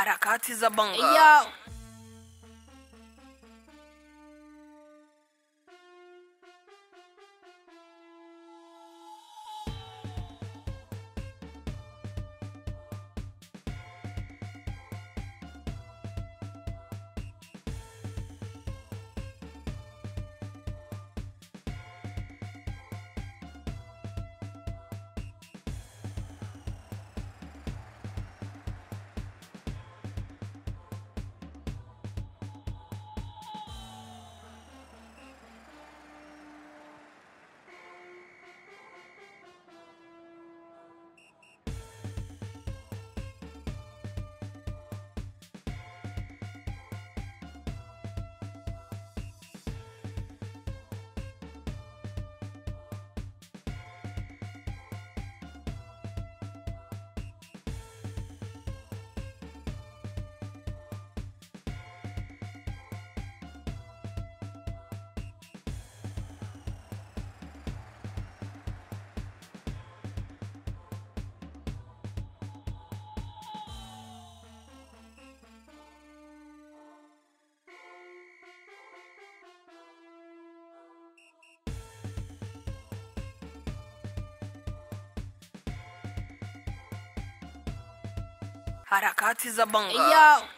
harakati za banga Yo. Harakati za banga Yo.